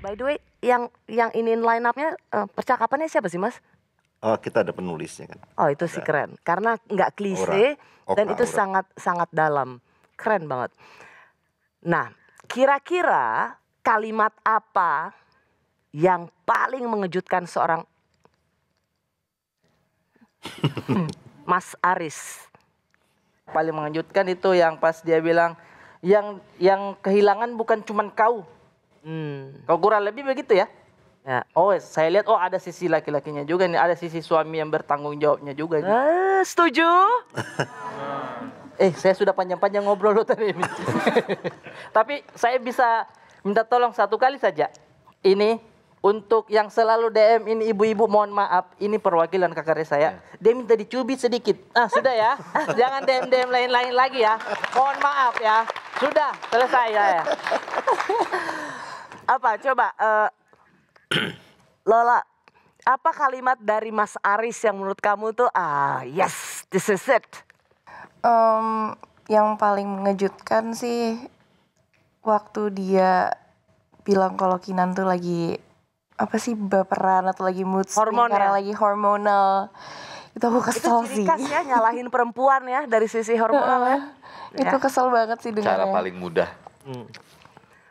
By the way, yang yang ini line up-nya eh, percakapannya siapa sih Mas? Oh, kita ada penulisnya kan. Oh itu sih keren, karena nggak klise dan itu sangat sangat dalam, keren banget. Nah, kira-kira kalimat apa yang paling mengejutkan seorang Mas Aris? Paling mengejutkan itu yang pas dia bilang yang yang kehilangan bukan cuman kau. Hmm, Kau kurang lebih begitu ya? ya. Oh, saya lihat oh ada sisi laki-lakinya juga nih, ada sisi suami yang bertanggung jawabnya juga. nih. Eh, setuju? Eh, saya sudah panjang-panjang ngobrol loh tadi. Tapi saya bisa minta tolong satu kali saja. Ini untuk yang selalu DM ini ibu-ibu mohon maaf, ini perwakilan kakak saya. Dia minta dicubit sedikit. Ah, sudah ya. Jangan DM-DM lain-lain lagi ya. Mohon maaf ya. Sudah, selesai ya. ya. Apa? Coba, eh, Lola, apa kalimat dari Mas Aris yang menurut kamu tuh ah yes, this is it? Em, yang paling mengejutkan sih waktu dia bilang kalau Kinan tuh lagi apa sih baperan atau lagi mood swing Hormon karena ya? lagi hormonal. Itu aku Itu kesel ciri sih. ya nyalahin perempuan ya dari sisi hormonal ya. Itu kesel banget sih Cara dengarnya. paling mudah.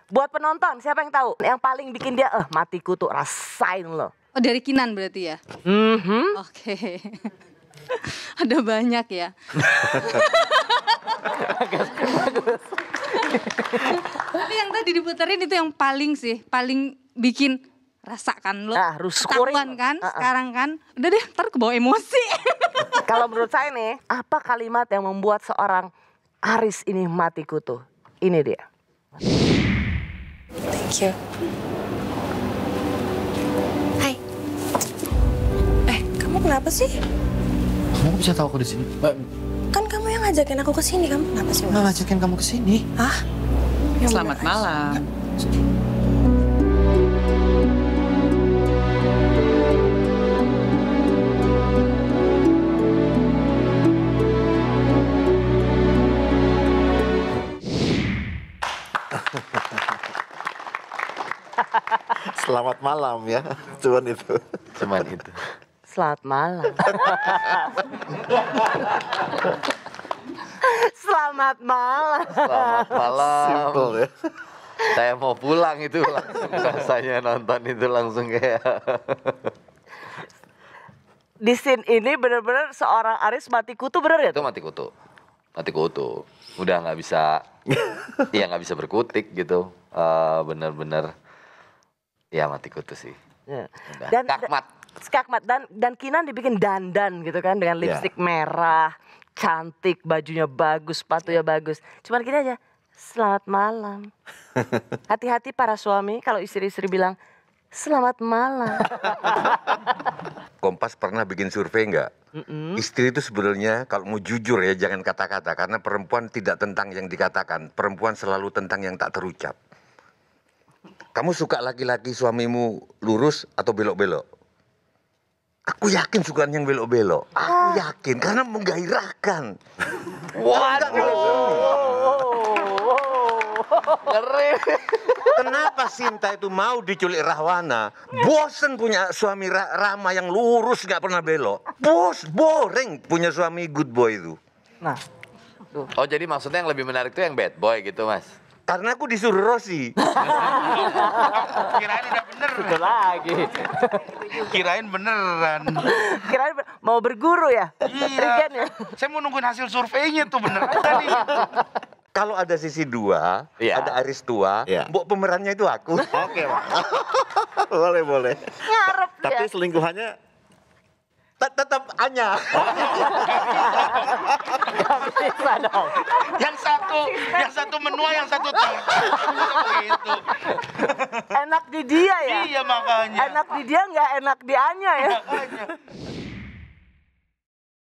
Buat penonton siapa yang tahu? Yang paling bikin dia eh matiku tuh rasain loh. Oh dari Kinan berarti ya? Mhm. Oke. Ada banyak ya. Tapi yang tadi diputerin itu yang paling sih, paling bikin rasakan lo. Ah. Ketahuan kan Ah, ah. sekarang kan. Udah deh, ntar kebawa emosi. Kalau menurut saya nih, apa kalimat yang membuat seorang Aris ini matiku tuh? Ini dia. Thank you. Hai. Eh, kamu kenapa sih? Kamu bisa tahu aku di sini? Mbak, Kan kamu yang ngajakin aku ke sini. Kamu kenapa sih? nggak ngajakin kamu ke sini. Hah? Ya Selamat malam. Selamat malam ya, cuman itu. Cuman itu. Selamat malam. Selamat malam. Selamat malam. Simple ya. Saya mau pulang itu langsung rasanya nonton itu langsung kayak Di scene ini bener-bener seorang Aris mati kutu bener ya? itu mati kutu. Mati kutu. Udah nggak bisa ya nggak bisa berkutik gitu. Eh, bener-bener ya mati kutu sih. Ya. Dan Kakmat. Skakmat dan dan Kinan dibikin dandan gitu kan dengan Ya. lipstick merah, cantik, bajunya bagus, sepatunya bagus. Cuman gini aja, selamat malam. Hati-hati para suami kalau istri-istri bilang selamat malam. Kompas pernah bikin survei nggak? Istri itu sebenarnya kalau mau jujur ya jangan kata-kata karena perempuan tidak tentang yang dikatakan, perempuan selalu tentang yang tak terucap. Kamu suka laki-laki suamimu lurus atau belok-belok? Aku yakin suka yang belok-belok. Aku yakin karena menggairahkan. Ngeri. Kenapa Sinta itu mau diculik Rahwana? Bosen punya suami Ra- Rama yang lurus nggak pernah belok. Bos, boring punya suami good boy itu. Nah, Oh jadi maksudnya yang lebih menarik tuh yang bad boy gitu mas? Karena aku disuruh Rosi. Kirain udah bener. itu lagi. Kirain beneran. Kirain ber- mau berguru ya? Regen ya? Iya. Saya mau nungguin hasil surveinya tuh bener. Kalau ada sisi dua, Iya. ada Aris tua, Iya. mbok pemerannya itu aku. Oke, Pak. boleh, boleh. Ngarep Tapi ya. selingkuhannya Tet- Tetap Anya. Bisa dong. Yang satu, yang satu menua, yang satu. Gitu. Enak di dia ya? Iya makanya. Enak di dia nggak enak di Anya ya? Makanya.